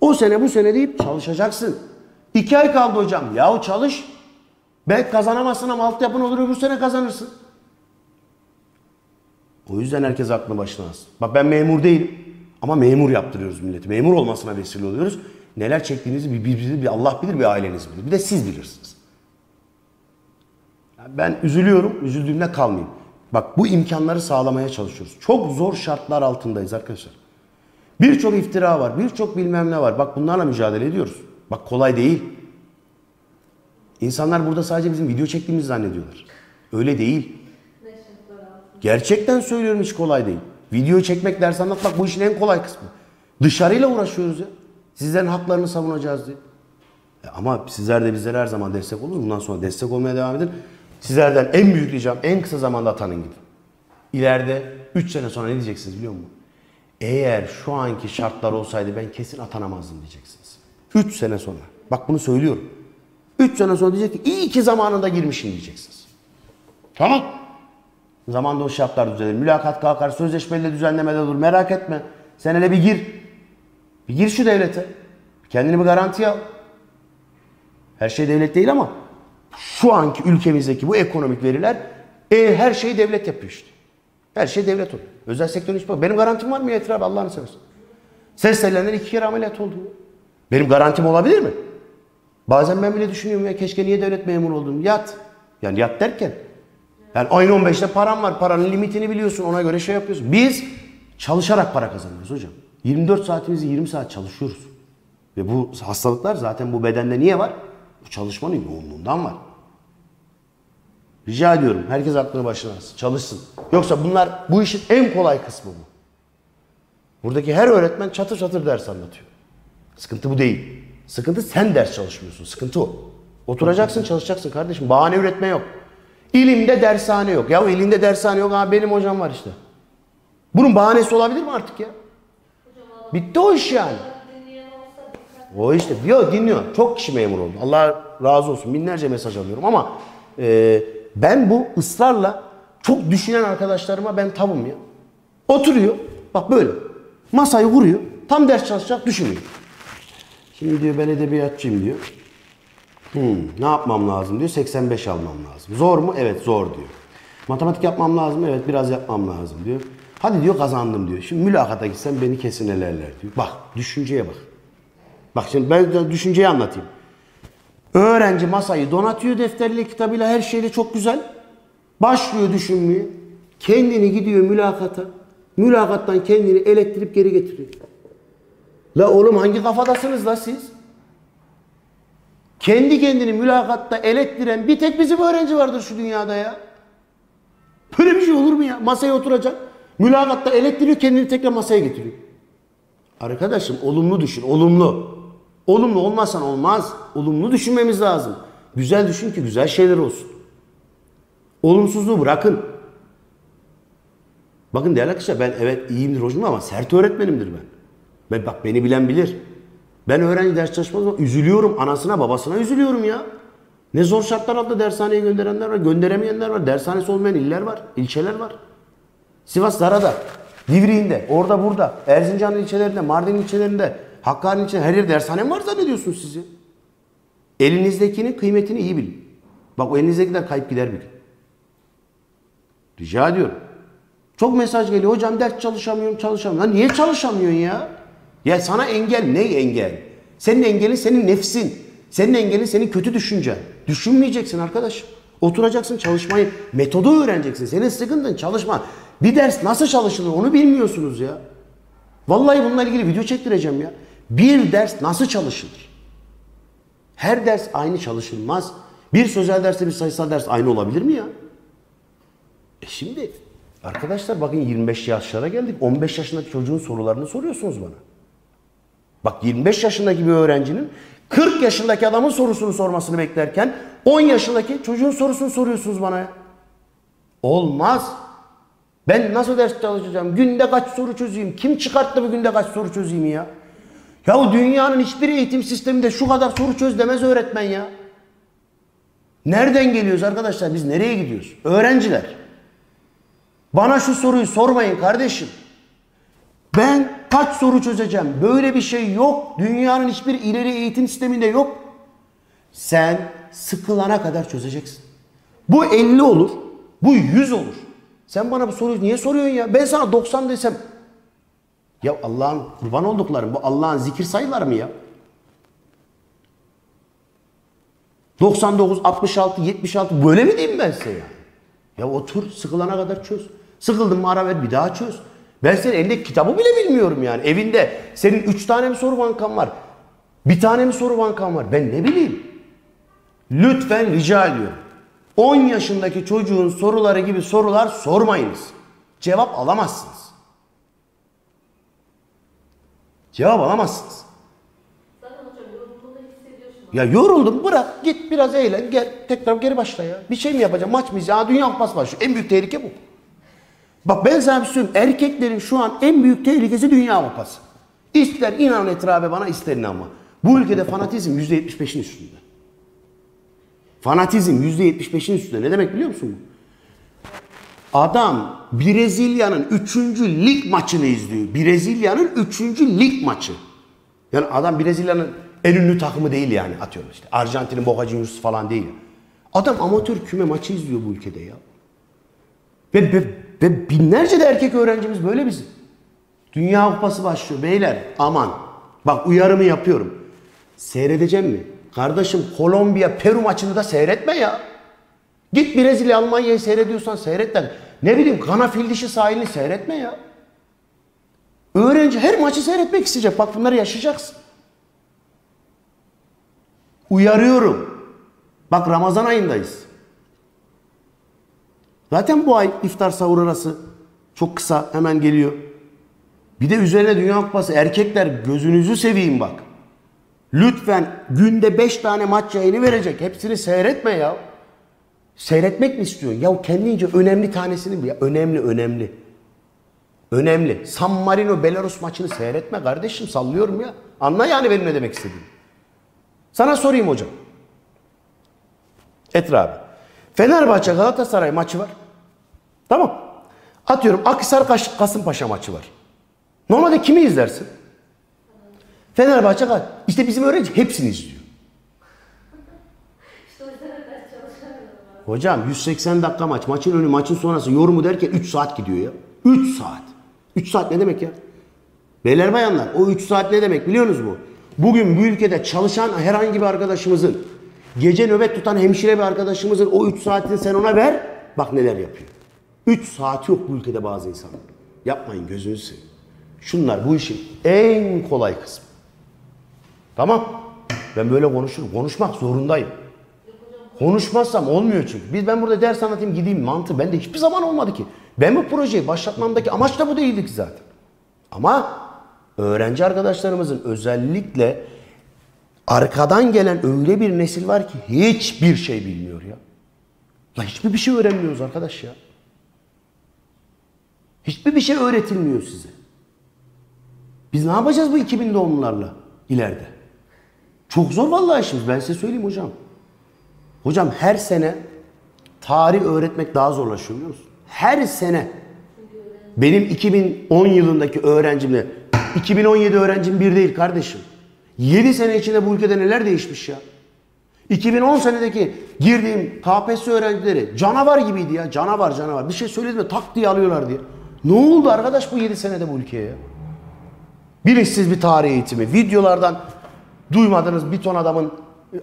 O sene bu sene deyip çalışacaksın. İki ay kaldı hocam. Yahu çalış. Belki kazanamazsın ama altyapın olur bu sene kazanırsın. O yüzden herkes aklını başına alsın. Bak ben memur değilim. Ama memur yaptırıyoruz milleti. Memur olmasına vesile oluyoruz. Neler çektiğinizi bir, bir, bir, bir Allah bilir bir aileniz bilir. Bir de siz bilirsiniz. Ben üzülüyorum. Üzüldüğümde kalmayayım. Bak bu imkanları sağlamaya çalışıyoruz. Çok zor şartlar altındayız arkadaşlar. Birçok iftira var, birçok bilmem ne var. Bak bunlarla mücadele ediyoruz. Bak kolay değil. İnsanlar burada sadece bizim video çektiğimizi zannediyorlar. Öyle değil. Gerçekten söylüyorum hiç kolay değil. Video çekmek, ders anlatmak bu işin en kolay kısmı. Dışarıyla uğraşıyoruz ya. Sizlerin haklarını savunacağız diye. E ama sizler de bizlere her zaman destek olun. Bundan sonra destek olmaya devam edin. Sizlerden en büyük ricam en kısa zamanda atanın gidin. İleride 3 sene sonra ne diyeceksiniz biliyor musun? Eğer şu anki şartlar olsaydı ben kesin atanamazdım diyeceksiniz. 3 sene sonra. Bak bunu söylüyorum. 3 sene sonra diyecek ki iyi ki zamanında girmişim diyeceksiniz. Tamam. Zamanında o şartlar düzelir. Mülakat kalkar, sözleşmeyle düzenlemede olur. Merak etme. Sen hele bir gir. Bir gir şu devlete. Kendini bir garantiye al. Her şey devlet değil ama şu anki ülkemizdeki bu ekonomik veriler e, her şeyi devlet yapıyor işte. Her şey devlet oluyor. Özel sektörün hiç bak. Benim garantim var mı Yeter abi Allah'ını seversen. Ses iki kere ameliyat oldu. Benim garantim olabilir mi? Bazen ben bile düşünüyorum ya keşke niye devlet memuru oldum. Yat. Yani yat derken. Yani ayın 15'te param var. Paranın limitini biliyorsun. Ona göre şey yapıyorsun. Biz çalışarak para kazanıyoruz hocam. 24 saatimizi 20 saat çalışıyoruz. Ve bu hastalıklar zaten bu bedende niye var? Bu çalışmanın yoğunluğundan var. Rica ediyorum. Herkes aklını başına alsın. Çalışsın. Yoksa bunlar bu işin en kolay kısmı bu. Buradaki her öğretmen çatır çatır ders anlatıyor. Sıkıntı bu değil. Sıkıntı sen ders çalışmıyorsun. Sıkıntı o. Oturacaksın çalışacaksın kardeşim. Bahane üretme yok. İlimde dershane yok. Ya elinde dershane yok. Ha benim hocam var işte. Bunun bahanesi olabilir mi artık ya? Bitti o iş yani. O işte diyor dinliyor. Çok kişi memur oldu. Allah razı olsun. Binlerce mesaj alıyorum ama e, ben bu ısrarla çok düşünen arkadaşlarıma ben tavım ya. Oturuyor. Bak böyle. Masayı kuruyor. Tam ders çalışacak düşünüyor. Şimdi diyor ben edebiyatçıyım diyor. Hmm, ne yapmam lazım diyor. 85 almam lazım. Zor mu? Evet zor diyor. Matematik yapmam lazım? Evet biraz yapmam lazım diyor. Hadi diyor kazandım diyor. Şimdi mülakata gitsem beni kesin elerler diyor. Bak düşünceye bak. Bak şimdi ben düşünceyi anlatayım. Öğrenci masayı donatıyor defteriyle, kitabıyla, her şeyle çok güzel. Başlıyor düşünmeye. Kendini gidiyor mülakata. Mülakattan kendini elektirip geri getiriyor. La oğlum hangi kafadasınız la siz? Kendi kendini mülakatta elekttiren bir tek bizim öğrenci vardır şu dünyada ya. Böyle bir şey olur mu ya? Masaya oturacak. Mülakatta elektiriyor kendini tekrar masaya getiriyor. Arkadaşım olumlu düşün, olumlu. Olumlu olmazsan olmaz. Olumlu düşünmemiz lazım. Güzel düşün ki güzel şeyler olsun. Olumsuzluğu bırakın. Bakın değerli arkadaşlar ben evet iyiyimdir hocam ama sert öğretmenimdir ben. Ben bak beni bilen bilir. Ben öğrenci ders çalışmaz ama üzülüyorum. Anasına babasına üzülüyorum ya. Ne zor şartlar altında dershaneye gönderenler var. Gönderemeyenler var. Dershanesi olmayan iller var. ilçeler var. Sivas Zara'da, Divriğinde, orada burada, Erzincan ilçelerinde, Mardin ilçelerinde, Hakkari ilçelerinde her yerde dershane var zannediyorsunuz sizi. Elinizdekinin kıymetini iyi bilin. Bak o elinizdekiler kayıp gider bir gün. Rica ediyorum. Çok mesaj geliyor. Hocam ders çalışamıyorum, çalışamıyorum. Lan niye çalışamıyorsun ya? Ya sana engel ne engel? Senin engelin senin nefsin. Senin engelin senin kötü düşüncen. Düşünmeyeceksin arkadaş. Oturacaksın çalışmayı. Metodu öğreneceksin. Senin sıkıntın çalışma. Bir ders nasıl çalışılır onu bilmiyorsunuz ya. Vallahi bununla ilgili video çektireceğim ya. Bir ders nasıl çalışılır? Her ders aynı çalışılmaz. Bir sözel derste bir sayısal ders aynı olabilir mi ya? E şimdi arkadaşlar bakın 25 yaşlara geldik. 15 yaşındaki çocuğun sorularını soruyorsunuz bana. Bak 25 yaşındaki bir öğrencinin 40 yaşındaki adamın sorusunu sormasını beklerken 10 yaşındaki çocuğun sorusunu soruyorsunuz bana. Olmaz. Ben nasıl ders çalışacağım? Günde kaç soru çözeyim? Kim çıkarttı bu günde kaç soru çözeyim ya? Ya dünyanın hiçbir eğitim sisteminde şu kadar soru çöz demez öğretmen ya. Nereden geliyoruz arkadaşlar? Biz nereye gidiyoruz? Öğrenciler. Bana şu soruyu sormayın kardeşim. Ben kaç soru çözeceğim? Böyle bir şey yok. Dünyanın hiçbir ileri eğitim sisteminde yok. Sen sıkılana kadar çözeceksin. Bu 50 olur. Bu 100 olur. Sen bana bu soruyu niye soruyorsun ya? Ben sana 90 desem. Ya Allah'ın kurban olduklarım bu Allah'ın zikir sayıları mı ya? 99, 66, 76 böyle mi diyeyim ben size ya? Ya otur sıkılana kadar çöz. Sıkıldın mı ara ver bir daha çöz. Ben senin elindeki kitabı bile bilmiyorum yani. Evinde senin 3 tane mi soru bankan var? Bir tane mi soru bankan var? Ben ne bileyim? Lütfen rica ediyorum. 10 yaşındaki çocuğun soruları gibi sorular sormayınız. Cevap alamazsınız. Cevap alamazsınız. Ya yoruldum bırak git biraz eğlen gel tekrar geri başla ya. Bir şey mi yapacağım maç mı izleyeceğim? Dünya Kupası başlıyor. En büyük tehlike bu. Bak ben sana. Erkeklerin şu an en büyük tehlikesi Dünya Kupası. İster inan etrabe bana ister inanma. Bu ülkede fanatizm %75'in üstünde. Fanatizm %75'in üstünde. Ne demek biliyor musun? Adam Brezilya'nın 3. lig maçını izliyor. Brezilya'nın 3. lig maçı. Yani adam Brezilya'nın en ünlü takımı değil yani atıyorum işte. Arjantin'in Boca Juniors falan değil. Adam amatör küme maçı izliyor bu ülkede ya. Ve, ve, ve binlerce de erkek öğrencimiz böyle bizim. Dünya Kupası başlıyor beyler aman. Bak uyarımı yapıyorum. Seyredeceğim mi? Kardeşim Kolombiya Peru maçını da seyretme ya. Git Brezilya Almanya'yı seyrediyorsan seyret de. Ne bileyim Gana fil dişi sahilini seyretme ya. Öğrenci her maçı seyretmek isteyecek. Bak bunları yaşayacaksın. Uyarıyorum. Bak Ramazan ayındayız. Zaten bu ay iftar sahur arası çok kısa hemen geliyor. Bir de üzerine Dünya Kupası erkekler gözünüzü seveyim bak. Lütfen günde 5 tane maç yayını verecek. Hepsini seyretme ya. Seyretmek mi istiyorsun? Ya kendince önemli tanesini mi? Ya önemli önemli. Önemli. San Marino Belarus maçını seyretme kardeşim sallıyorum ya. Anla yani benim ne demek istediğimi. Sana sorayım hocam. Etra abi. Fenerbahçe Galatasaray maçı var. Tamam. Atıyorum Akhisar Kas- Kasımpaşa maçı var. Normalde kimi izlersin? Fenerbahçe Gal- İşte bizim öğrenci hepsini izliyor. Hocam 180 dakika maç. Maçın önü maçın sonrası yorumu derken 3 saat gidiyor ya. 3 saat. 3 saat ne demek ya? Beyler bayanlar o 3 saat ne demek biliyor musunuz bu? Bugün bu ülkede çalışan herhangi bir arkadaşımızın, gece nöbet tutan hemşire bir arkadaşımızın o 3 saatini sen ona ver. Bak neler yapıyor. 3 saat yok bu ülkede bazı insanlar. Yapmayın gözünüzü seveyim. Şunlar bu işin en kolay kısmı. Tamam. Ben böyle konuşurum. Konuşmak zorundayım. Konuşmazsam olmuyor çünkü. Biz ben burada ders anlatayım gideyim mantığı bende hiçbir zaman olmadı ki. Ben bu projeyi başlatmamdaki amaç da bu değildi ki zaten. Ama öğrenci arkadaşlarımızın özellikle arkadan gelen öyle bir nesil var ki hiçbir şey bilmiyor ya. La hiçbir bir şey öğrenmiyoruz arkadaş ya. Hiçbir bir şey öğretilmiyor size. Biz ne yapacağız bu 2000 doğumlularla ileride? Çok zor vallahi işimiz ben size söyleyeyim hocam. Hocam her sene tarih öğretmek daha zorlaşıyor biliyor musun? Her sene. Benim 2010 yılındaki öğrencimle 2017 öğrencim bir değil kardeşim. 7 sene içinde bu ülkede neler değişmiş ya. 2010 senedeki girdiğim KPSS öğrencileri canavar gibiydi ya. Canavar canavar. Bir şey söyledim de tak diye alıyorlar diye. Ne oldu arkadaş bu 7 senede bu ülkeye ya? Bilinçsiz bir tarih eğitimi. Videolardan duymadığınız bir ton adamın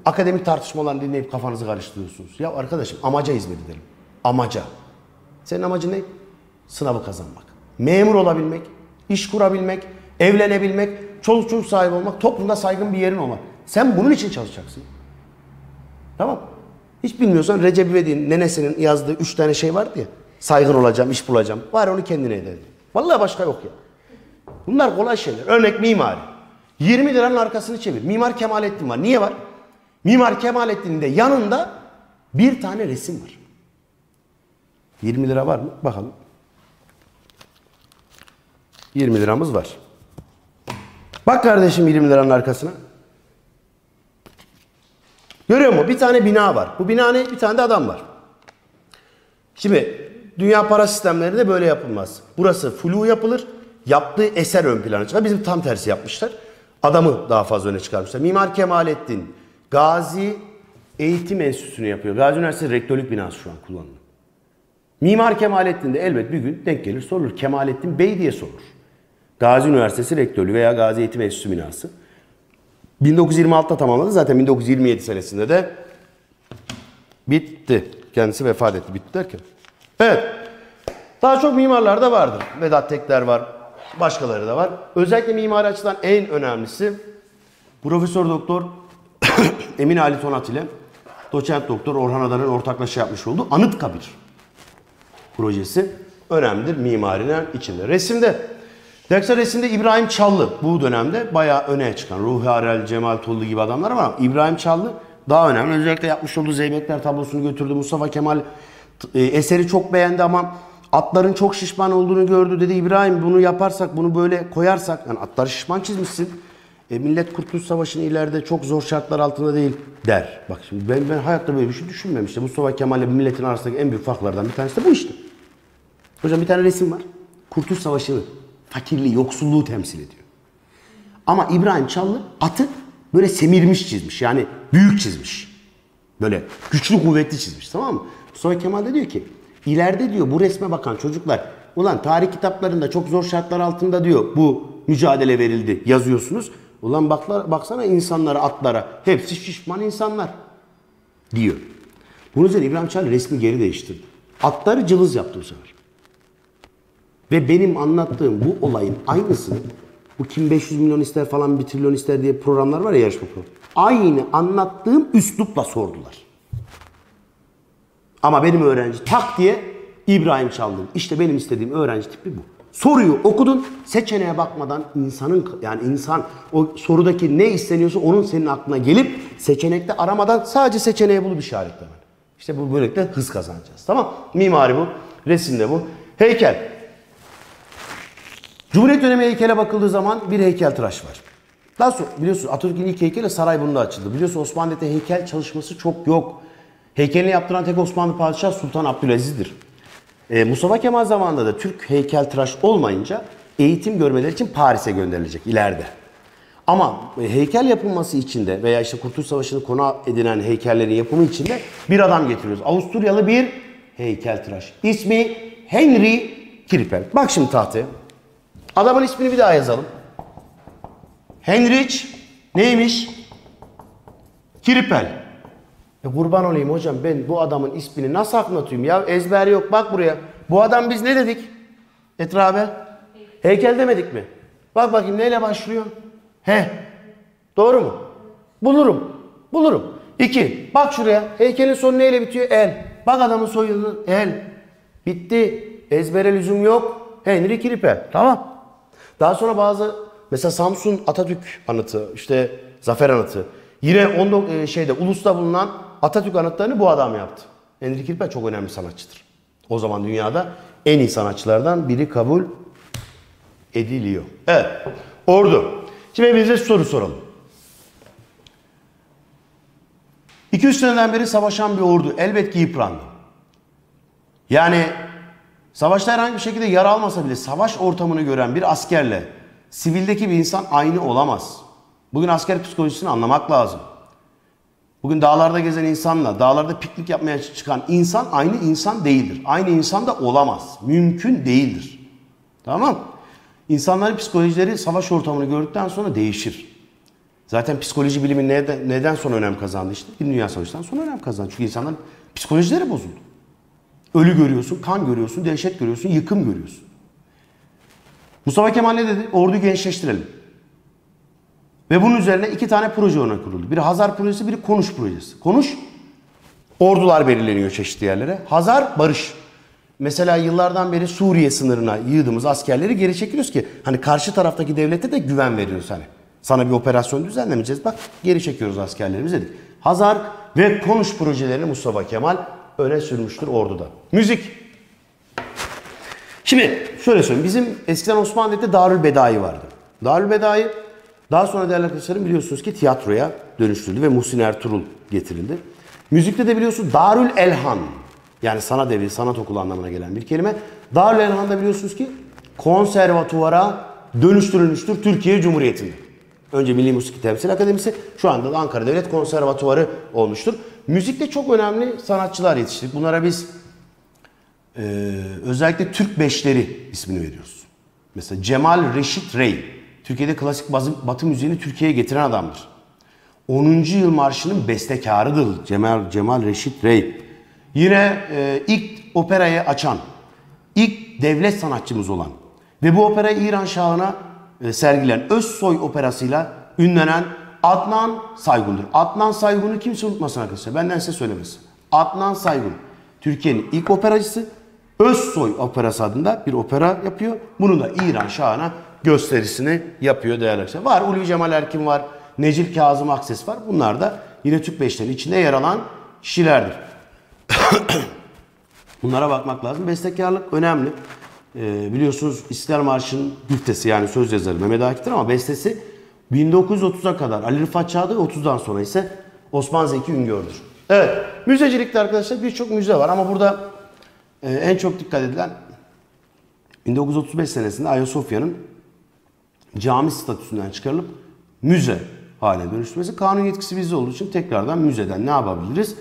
akademik tartışmalarını dinleyip kafanızı karıştırıyorsunuz. Ya arkadaşım amaca hizmet edelim. Amaca. Senin amacın ne? Sınavı kazanmak. Memur olabilmek, iş kurabilmek, evlenebilmek, çoluk çocuk sahibi olmak, toplumda saygın bir yerin olmak. Sen bunun için çalışacaksın. Tamam. Hiç bilmiyorsan Recep İvedik'in nenesinin yazdığı üç tane şey vardı ya. Saygın olacağım, iş bulacağım. Var onu kendine edelim. Vallahi başka yok ya. Bunlar kolay şeyler. Örnek mimari. 20 liranın arkasını çevir. Mimar Kemalettin var. Niye var? Mimar Kemalettin'in de yanında bir tane resim var. 20 lira var mı? Bakalım. 20 liramız var. Bak kardeşim 20 liranın arkasına. Görüyor musun? Bir tane bina var. Bu bina ne? Bir tane de adam var. Şimdi dünya para sistemleri de böyle yapılmaz. Burası flu yapılır. Yaptığı eser ön plana çıkar. Bizim tam tersi yapmışlar. Adamı daha fazla öne çıkarmışlar. Mimar Kemalettin Gazi Eğitim Enstitüsü'nü yapıyor. Gazi Üniversitesi rektörlük binası şu an kullanılıyor. Mimar Kemalettin de elbet bir gün denk gelir sorulur. Kemalettin Bey diye sorulur. Gazi Üniversitesi rektörlüğü veya Gazi Eğitim Enstitüsü binası. 1926'da tamamladı. Zaten 1927 senesinde de bitti. Kendisi vefat etti. Bitti derken. Evet. Daha çok mimarlar da vardır. Vedat Tekler var. Başkaları da var. Özellikle mimari açıdan en önemlisi Profesör Doktor Emin Ali Tonat ile Doçent Doktor Orhan Adan'ın ortaklaşa yapmış olduğu Anıtkabir projesi önemlidir mimarinin içinde. Resimde Deksa resimde İbrahim Çallı bu dönemde bayağı öne çıkan Ruhi Arel, Cemal Tollu gibi adamlar var ama İbrahim Çallı daha önemli. Özellikle yapmış olduğu Zeybekler tablosunu götürdü. Mustafa Kemal e, eseri çok beğendi ama atların çok şişman olduğunu gördü. Dedi İbrahim bunu yaparsak, bunu böyle koyarsak, yani atları şişman çizmişsin. E, millet Kurtuluş Savaşı'nı ileride çok zor şartlar altında değil der. Bak şimdi ben, ben hayatta böyle bir şey düşünmemiştim. Mustafa Kemal ile milletin arasındaki en büyük farklardan bir tanesi de bu işte. Hocam bir tane resim var. Kurtuluş Savaşı'nı, fakirliği, yoksulluğu temsil ediyor. Ama İbrahim Çallı atı böyle semirmiş çizmiş. Yani büyük çizmiş. Böyle güçlü kuvvetli çizmiş tamam mı? Mustafa Kemal de diyor ki ileride diyor bu resme bakan çocuklar ulan tarih kitaplarında çok zor şartlar altında diyor bu mücadele verildi yazıyorsunuz. Ulan baklar, baksana insanlara, atlara. Hepsi şişman insanlar. Diyor. Bunun üzerine İbrahim Çağrı resmi geri değiştirdi. Atları cılız yaptı bu sefer. Ve benim anlattığım bu olayın aynısını bu kim 500 milyon ister falan 1 trilyon ister diye programlar var ya yarışma programı. Aynı anlattığım üslupla sordular. Ama benim öğrenci tak diye İbrahim Çaldım. İşte benim istediğim öğrenci tipi bu. Soruyu okudun, seçeneğe bakmadan insanın yani insan o sorudaki ne isteniyorsa onun senin aklına gelip seçenekte aramadan sadece seçeneği bulup işaretlemen. İşte bu böylelikle hız kazanacağız. Tamam? Mimari bu, resimde bu. Heykel. Cumhuriyet dönemi heykele bakıldığı zaman bir heykeltıraş var. Daha sonra biliyorsunuz Atatürk'ün ilk heykeli Sarayburnu'nda açıldı. Biliyorsunuz Osmanlı'da heykel çalışması çok yok. Heykelini yaptıran tek Osmanlı padişahı Sultan Abdülaziz'dir. Ee, Mustafa Kemal zamanında da Türk heykeltıraş olmayınca eğitim görmeleri için Paris'e gönderilecek ileride. Ama e, heykel yapılması için de veya işte Kurtuluş Savaşı'nı konu edinen heykellerin yapımı için de bir adam getiriyoruz. Avusturyalı bir heykeltıraş. İsmi Henry Kirpel. Bak şimdi tahtaya. Adamın ismini bir daha yazalım. Henrich neymiş? Kirpel. E kurban olayım hocam ben bu adamın ismini nasıl anlatayım ya ezber yok bak buraya. Bu adam biz ne dedik? Etrabe. Heykel demedik mi? Bak bakayım neyle başlıyor? He. Doğru mu? Bulurum. Bulurum. İki. Bak şuraya. Heykelin sonu neyle bitiyor? El. Bak adamın soyadını. El. Bitti. Ezbere lüzum yok. Henry Kiripel. Tamam. Daha sonra bazı mesela Samsun Atatürk anıtı, işte Zafer anıtı. Yine onda e, şeyde Ulus'ta bulunan Atatürk anıtlarını bu adam yaptı. Henry Kirpel çok önemli sanatçıdır. O zaman dünyada en iyi sanatçılardan biri kabul ediliyor. Evet. Ordu. Şimdi hepinize soru soralım. 200 seneden beri savaşan bir ordu elbet ki yıprandı. Yani savaşta herhangi bir şekilde yara almasa bile savaş ortamını gören bir askerle sivildeki bir insan aynı olamaz. Bugün asker psikolojisini anlamak lazım. Bugün dağlarda gezen insanla, dağlarda piknik yapmaya çıkan insan aynı insan değildir. Aynı insan da olamaz. Mümkün değildir. Tamam İnsanların psikolojileri savaş ortamını gördükten sonra değişir. Zaten psikoloji bilimi neden, neden sonra önem kazandı işte? Bir Dünya Savaşı'ndan sonra önem kazandı. Çünkü insanların psikolojileri bozuldu. Ölü görüyorsun, kan görüyorsun, dehşet görüyorsun, yıkım görüyorsun. Mustafa Kemal ne dedi? Orduyu gençleştirelim. Ve bunun üzerine iki tane proje ona kuruldu. Biri Hazar projesi, biri Konuş projesi. Konuş, ordular belirleniyor çeşitli yerlere. Hazar, barış. Mesela yıllardan beri Suriye sınırına yığdığımız askerleri geri çekiyoruz ki hani karşı taraftaki devlete de güven veriyoruz hani. Sana bir operasyon düzenlemeyeceğiz. Bak geri çekiyoruz askerlerimizi dedik. Hazar ve Konuş projelerini Mustafa Kemal öne sürmüştür orduda. Müzik. Şimdi şöyle söyleyeyim. Bizim eskiden Osmanlı Devleti'nde Darül Bedai vardı. Darül Bedai daha sonra değerli arkadaşlarım biliyorsunuz ki tiyatroya dönüştürüldü ve Muhsin Ertuğrul getirildi. Müzikte de biliyorsunuz Darül Elhan yani sanat evi, sanat okulu anlamına gelen bir kelime. Darül Elhan'da biliyorsunuz ki konservatuvara dönüştürülmüştür Türkiye Cumhuriyeti'nde. Önce Milli Müzik Temsil Akademisi, şu anda da Ankara Devlet Konservatuvarı olmuştur. Müzikte çok önemli sanatçılar yetiştirdik. Bunlara biz e, özellikle Türk Beşleri ismini veriyoruz. Mesela Cemal Reşit Rey, Türkiye'de klasik batı müziğini Türkiye'ye getiren adamdır. 10. yıl marşının bestekarıdır Cemal, Cemal Reşit Rey. Yine e, ilk operayı açan, ilk devlet sanatçımız olan ve bu operayı İran Şahı'na e, sergilen Özsoy operasıyla ünlenen Adnan Saygun'dur. Adnan Saygun'u kimse unutmasın arkadaşlar. Benden size söylemesi. Adnan Saygun, Türkiye'nin ilk operacısı. Özsoy Operası adında bir opera yapıyor. Bunu da İran Şahı'na gösterisini yapıyor değerli arkadaşlar. Var Ulvi Cemal Erkin var, Necil Kazım Akses var. Bunlar da yine Türk Beşleri içinde yer alan kişilerdir. Bunlara bakmak lazım. Bestekarlık önemli. Ee, biliyorsunuz İstiklal Marşı'nın güftesi yani söz yazarı Mehmet Akif'tir ama bestesi 1930'a kadar Ali Rıfat ve 30'dan sonra ise Osman Zeki Üngör'dür. Evet, müzecilikte arkadaşlar birçok müze var ama burada e, en çok dikkat edilen 1935 senesinde Ayasofya'nın cami statüsünden çıkarılıp müze haline dönüştürmesi. Kanun yetkisi bizde olduğu için tekrardan müzeden ne yapabiliriz?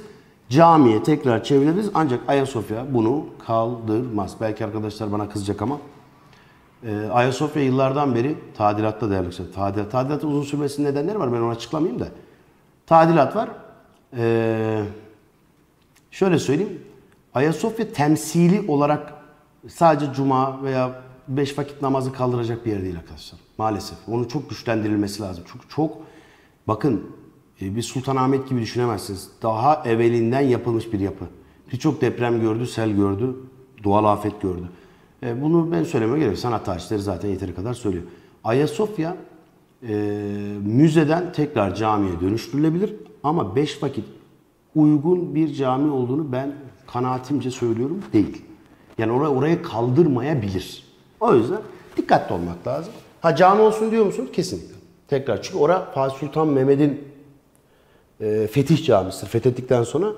Camiye tekrar çevirebiliriz ancak Ayasofya bunu kaldırmaz. Belki arkadaşlar bana kızacak ama Ee, Ayasofya yıllardan beri tadilatta değerli arkadaşlar. Tadilat, tadilatın uzun sürmesinin nedenleri var. Ben onu açıklamayayım da. Tadilat var. Ee, şöyle söyleyeyim. Ayasofya temsili olarak sadece cuma veya beş vakit namazı kaldıracak bir yer değil arkadaşlar. Maalesef. Onun çok güçlendirilmesi lazım. Çünkü çok bakın e, bir Sultanahmet gibi düşünemezsiniz. Daha evvelinden yapılmış bir yapı. Birçok deprem gördü, sel gördü, doğal afet gördü. E, Bunu ben söylemeye gerek yok. Sanat tarihçileri zaten yeteri kadar söylüyor. Ayasofya e, müzeden tekrar camiye dönüştürülebilir ama beş vakit uygun bir cami olduğunu ben kanaatimce söylüyorum değil. Yani oraya oraya kaldırmayabilir. O yüzden dikkatli olmak lazım. Ha cami olsun diyor musun? Kesinlikle. Tekrar çünkü ora Fatih Sultan Mehmet'in e, Fetih Camisi'dir. Fethettikten sonra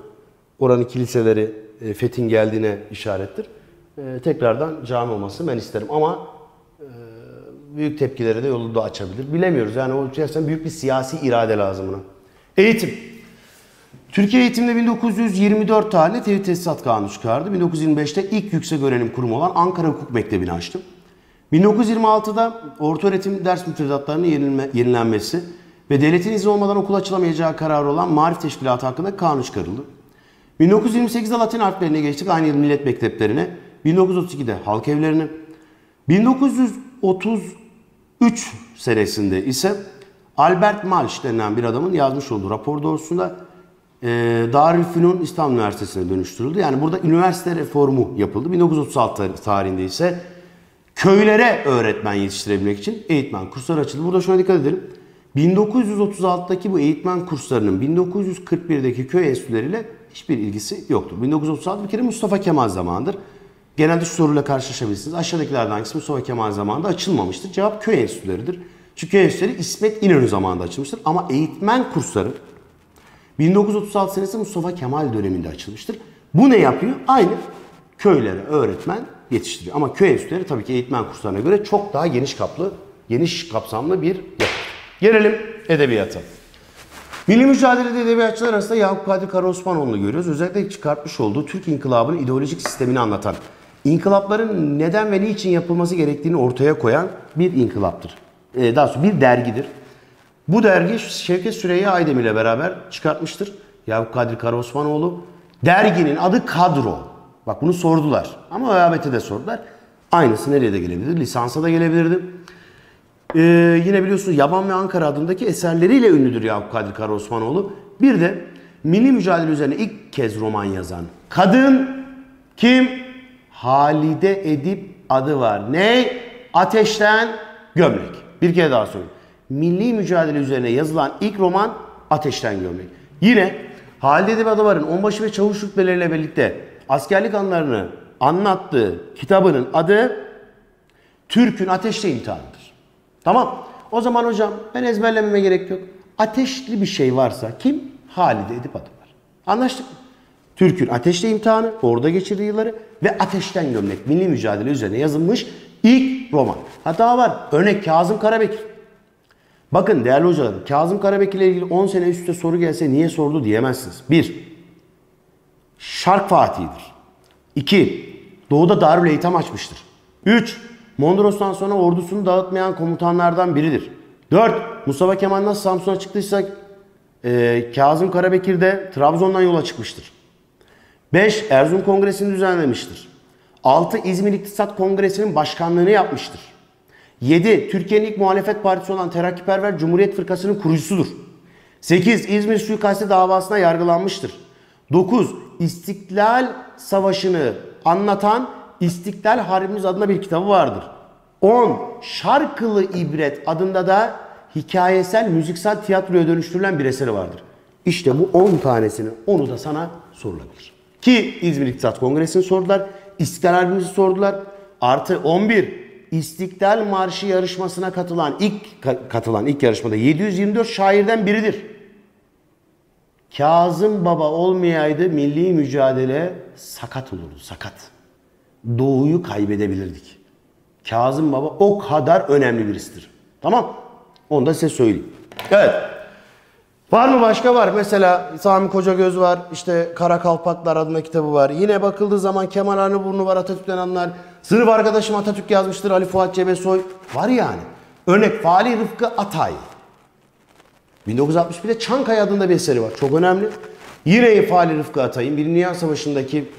oranın kiliseleri e, fethin geldiğine işarettir. E, tekrardan cami olmasını ben isterim ama e, büyük tepkilere de yolu da açabilir. Bilemiyoruz yani o gerçekten büyük bir siyasi irade lazım buna. Eğitim. Türkiye eğitimde 1924 tarihinde tevhid tesisat kanunu çıkardı. 1925'te ilk yüksek öğrenim kurumu olan Ankara Hukuk Mektebi'ni açtı. 1926'da orta öğretim ders müfredatlarının yenilme, yenilenmesi ve devletin izni olmadan okul açılamayacağı kararı olan Marif Teşkilatı hakkında kanun çıkarıldı. 1928'de Latin harflerine geçtik aynı yıl millet mekteplerine. 1932'de halk evlerine. 1933 senesinde ise Albert Malch denilen bir adamın yazmış olduğu rapor doğrusunda e, Darülfünun İstanbul Üniversitesi'ne dönüştürüldü. Yani burada üniversite reformu yapıldı. 1936 tarihinde ise köylere öğretmen yetiştirebilmek için eğitmen kursları açıldı. Burada şuna dikkat edelim. 1936'daki bu eğitmen kurslarının 1941'deki köy enstitüleriyle hiçbir ilgisi yoktur. 1936 bir kere Mustafa Kemal zamanıdır. Genelde şu soruyla karşılaşabilirsiniz. Aşağıdakilerden hangisi Mustafa Kemal zamanında açılmamıştır? Cevap köy enstitüleridir. Çünkü köy enstitüleri İsmet İnönü zamanında açılmıştır. Ama eğitmen kursları 1936 senesi Mustafa Kemal döneminde açılmıştır. Bu ne yapıyor? Aynı köylere öğretmen yetiştiriyor. Ama köy enstitüleri tabii ki eğitmen kurslarına göre çok daha geniş kaplı, geniş kapsamlı bir yapı. Gelelim edebiyata. Milli mücadelede edebiyatçılar arasında Yakup Kadri Karaosmanoğlu'nu görüyoruz. Özellikle çıkartmış olduğu Türk İnkılabı'nın ideolojik sistemini anlatan, inkılapların neden ve niçin yapılması gerektiğini ortaya koyan bir inkılaptır. Ee, daha sonra bir dergidir. Bu dergi Şevket Süreyya Aydemir ile beraber çıkartmıştır. Yakup Kadri Karaosmanoğlu. Derginin adı Kadro. Bak bunu sordular. Ama ÖABT'de de sordular. Aynısı nereye de gelebilirdi? Lisansa da gelebilirdi. Ee, yine biliyorsunuz Yaban ve Ankara adındaki eserleriyle ünlüdür Yakup Kadri Karaosmanoğlu. Bir de milli mücadele üzerine ilk kez roman yazan kadın kim? Halide Edip adı var. Ne? Ateşten Gömlek. Bir kere daha söyleyeyim. Milli mücadele üzerine yazılan ilk roman Ateşten Gömlek. Yine Halide Edip Adıvar'ın onbaşı ve çavuş rütbeleriyle birlikte askerlik anlarını anlattığı kitabının adı Türk'ün Ateşte İmtihanı'dır. Tamam. O zaman hocam ben ezberlememe gerek yok. Ateşli bir şey varsa kim? Halide Edip Adıvar. Anlaştık mı? Türk'ün Ateşte İmtihanı, orada geçirdiği yılları ve Ateşten Gömlek milli mücadele üzerine yazılmış ilk roman. Hatta var. Örnek Kazım Karabekir. Bakın değerli hocalarım, Kazım Karabekir ile ilgili 10 sene üst üste soru gelse niye sordu diyemezsiniz. 1. Şark Fatih'idir. 2. Doğuda Darül Eytam açmıştır. 3. Mondros'tan sonra ordusunu dağıtmayan komutanlardan biridir. 4. Mustafa Kemal nasıl Samsun'a çıktıysa e, Kazım Karabekir de Trabzon'dan yola çıkmıştır. 5. Erzurum Kongresi'ni düzenlemiştir. 6. İzmir İktisat Kongresi'nin başkanlığını yapmıştır. 7. Türkiye'nin ilk muhalefet partisi olan Terakkiperver Cumhuriyet Fırkası'nın kurucusudur. 8. İzmir suikasti davasına yargılanmıştır. 9. İstiklal Savaşı'nı anlatan İstiklal Harbimiz adında bir kitabı vardır. 10. Şarkılı İbret adında da hikayesel müziksel tiyatroya dönüştürülen bir eseri vardır. İşte bu 10 tanesini onu da sana sorulabilir. Ki İzmir İktisat Kongresi'ni sordular. İstiklal Harbimizi sordular. Artı 11. İstiklal Marşı yarışmasına katılan ilk ka- katılan ilk yarışmada 724 şairden biridir. Kazım Baba olmayaydı milli mücadele sakat olurdu, sakat. Doğuyu kaybedebilirdik. Kazım Baba o kadar önemli birisidir. Tamam? Onu da size söyleyeyim. Evet. Var mı başka var? Mesela Sami Kocagöz var. işte Kara Kalpaklar adında kitabı var. Yine bakıldığı zaman Kemal Arnaburnu var Atatürk'ten anlar. Sınıf arkadaşım Atatürk yazmıştır Ali Fuat Cebesoy. Var yani. Örnek Fali Rıfkı Atay. 1961'de Çankaya adında bir eseri var. Çok önemli. Yine Fali Rıfkı Atay'ın bir Dünya Savaşı'ndaki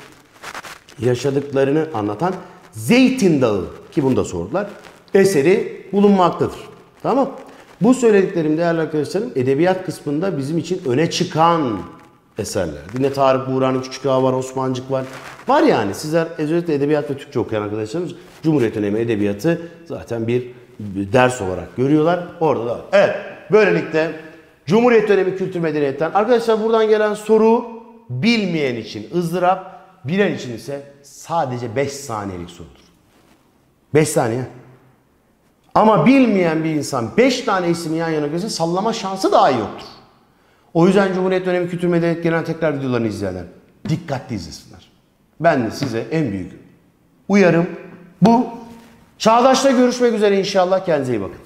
yaşadıklarını anlatan Zeytin Dağı ki bunu da sordular. Eseri bulunmaktadır. Tamam. Bu söylediklerim değerli arkadaşlarım edebiyat kısmında bizim için öne çıkan eserler. Yine Tarık Buğra'nın Küçük Ağa var, Osmancık var. Var yani sizler özellikle edebiyat ve Türkçe okuyan arkadaşlarımız Cumhuriyet dönemi edebiyatı zaten bir ders olarak görüyorlar. Orada da var. Evet. Böylelikle Cumhuriyet dönemi kültür medeniyetten arkadaşlar buradan gelen soru bilmeyen için ızdırap, bilen için ise sadece 5 saniyelik sorudur. 5 saniye. Ama bilmeyen bir insan 5 tane ismi yan yana görse sallama şansı daha yoktur. O yüzden Cumhuriyet dönemi kültür medeniyet genel tekrar videolarını izleyenler dikkatli izlesinler. Ben de size en büyük uyarım bu. Çağdaş'ta görüşmek üzere inşallah. Kendinize iyi bakın.